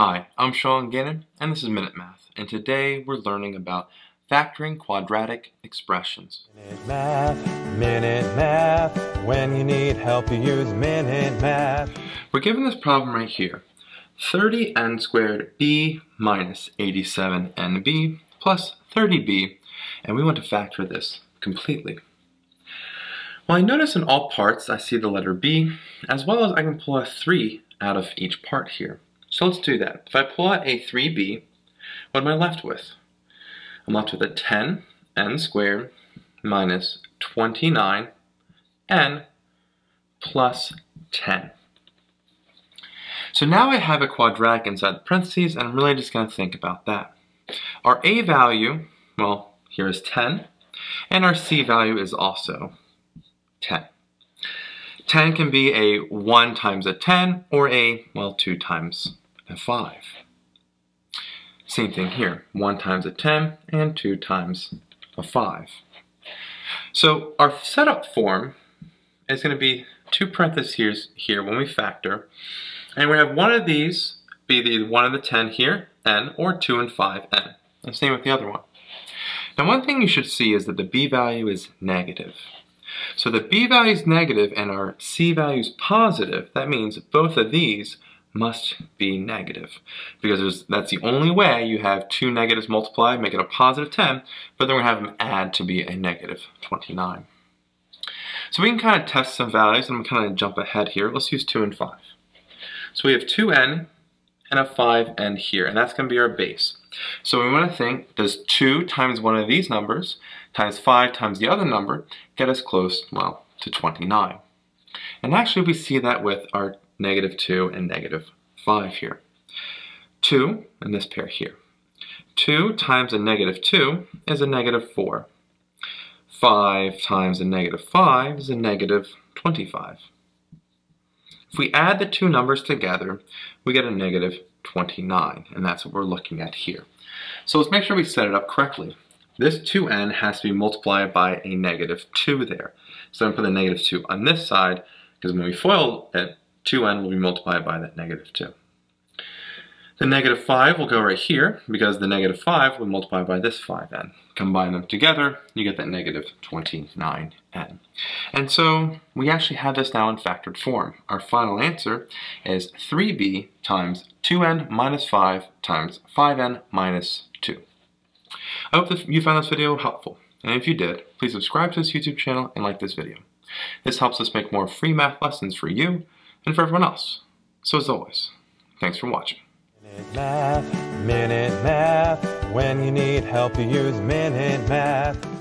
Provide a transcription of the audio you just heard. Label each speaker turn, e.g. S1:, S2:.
S1: Hi, I'm Sean Gannon, and this is Minute Math, and today we're learning about factoring quadratic expressions.
S2: Minute Math, Minute Math, when you need help you use Minute Math.
S1: We're given this problem right here. 30n squared b minus 87nb plus 30b, and we want to factor this completely. Well, I notice in all parts I see the letter b, as well as I can pull a 3 out of each part here. So let's do that. If I pull out a 3b, what am I left with? I'm left with a 10n squared minus 29n plus 10. So now I have a quadratic inside the parentheses, and I'm really just going to think about that. Our a value, well, here is 10, and our c value is also 10. 10 can be a 1 times a 10 or a, well, 2 times a 5. Same thing here, 1 times a 10 and 2 times a 5. So our setup form is going to be two parentheses here when we factor. And we have one of these be the 1 of the 10 here, n, or 2 and 5, n. And same with the other one. Now one thing you should see is that the b value is negative. So the b value is negative and our c value is positive. That means both of these must be negative because that's the only way you have two negatives multiply, make it a positive 10, but then we're going to have them add to be a negative 29. So we can kind of test some values and I'm kind of jump ahead here. Let's use 2 and 5. So we have 2n and a 5n here, and that's going to be our base. So we want to think, does 2 times one of these numbers times 5 times the other number get us close, well, to 29? And actually we see that with our negative 2 and negative 5 here. 2 and this pair here. 2 times a negative 2 is a negative 4. 5 times a negative 5 is a negative 25. If we add the two numbers together, we get a negative 29, and that's what we're looking at here. So let's make sure we set it up correctly. This 2n has to be multiplied by a negative 2 there. So I'm going to put the negative 2 on this side, because when we FOIL it, 2n will be multiplied by that negative 2. The negative 5 will go right here because the negative 5 will multiply by this 5n. Combine them together, you get that negative 29n. And so we actually have this now in factored form. Our final answer is 3b times 2n minus 5 times 5n minus 2. I hope that you found this video helpful. And if you did, please subscribe to this YouTube channel and like this video. This helps us make more free math lessons for you and for everyone else. So as always, thanks for watching.
S2: Minute Math, Minute Math, when you need help you use Minute Math.